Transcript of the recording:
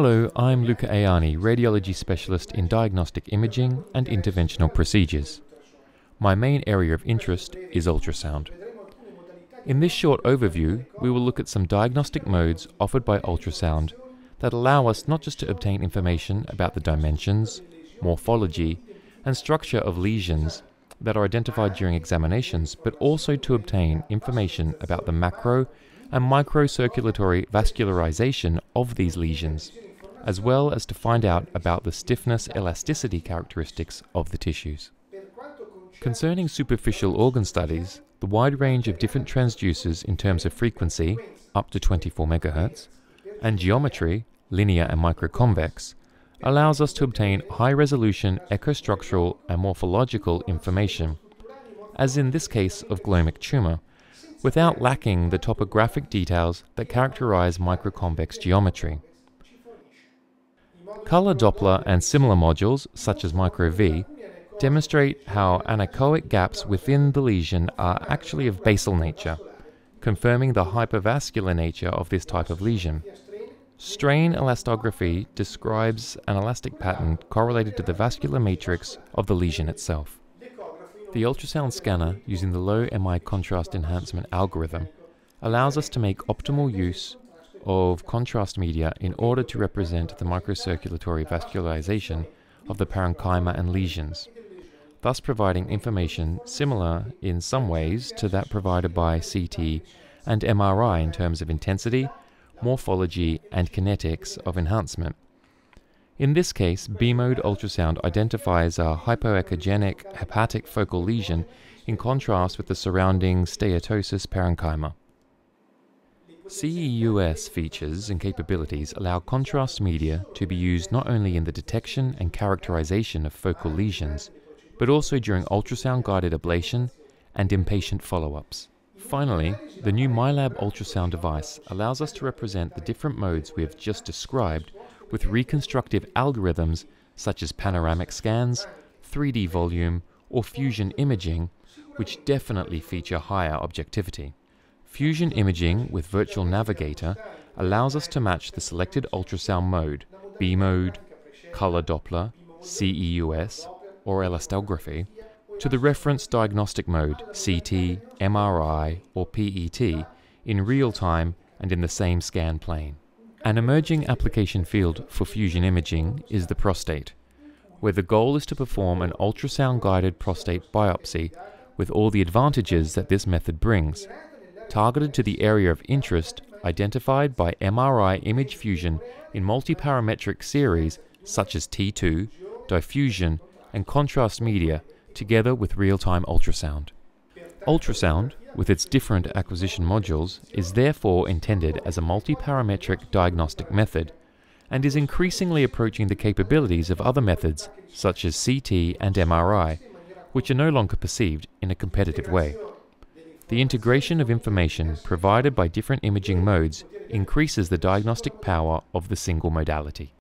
Hello, I'm Luca Aiani, radiology specialist in diagnostic imaging and interventional procedures. My main area of interest is ultrasound. In this short overview, we will look at some diagnostic modes offered by ultrasound that allow us not just to obtain information about the dimensions, morphology, and structure of lesions that are identified during examinations, but also to obtain information about the macro and microcirculatory vascularization of these lesions, as well as to find out about the stiffness elasticity characteristics of the tissues. Concerning superficial organ studies, the wide range of different transducers in terms of frequency, up to 24 MHz, and geometry, linear and microconvex, allows us to obtain high resolution echostructural and morphological information, as in this case of glomic tumor, without lacking the topographic details that characterize microconvex geometry. Color Doppler and similar modules, such as MicroV, demonstrate how anechoic gaps within the lesion are actually of basal nature, confirming the hypervascular nature of this type of lesion. Strain elastography describes an elastic pattern correlated to the vascular matrix of the lesion itself. The ultrasound scanner, using the low MI contrast enhancement algorithm, allows us to make optimal use of contrast media in order to represent the microcirculatory vascularization of the parenchyma and lesions, thus providing information similar in some ways to that provided by CT and MRI in terms of intensity, morphology, and kinetics of enhancement. In this case, B-mode ultrasound identifies a hypoechogenic hepatic focal lesion in contrast with the surrounding steatosis parenchyma. CEUS features and capabilities allow contrast media to be used not only in the detection and characterization of focal lesions, but also during ultrasound guided ablation and inpatient follow ups. Finally, the new MyLab ultrasound device allows us to represent the different modes we have just described with reconstructive algorithms such as panoramic scans, 3D volume, or fusion imaging, which definitely feature higher objectivity. Fusion imaging with Virtual Navigator allows us to match the selected ultrasound mode, B mode, color Doppler, CEUS, or elastography, to the reference diagnostic mode, CT, MRI, or PET, in real time and in the same scan plane. An emerging application field for fusion imaging is the prostate, where the goal is to perform an ultrasound guided prostate biopsy with all the advantages that this method brings, targeted to the area of interest identified by MRI image fusion in multiparametric series such as T2, diffusion, and contrast media together with real-time ultrasound. Ultrasound, with its different acquisition modules, is therefore intended as a multi-parametric diagnostic method and is increasingly approaching the capabilities of other methods such as CT and MRI, which are no longer perceived in a competitive way. The integration of information provided by different imaging modes increases the diagnostic power of the single modality.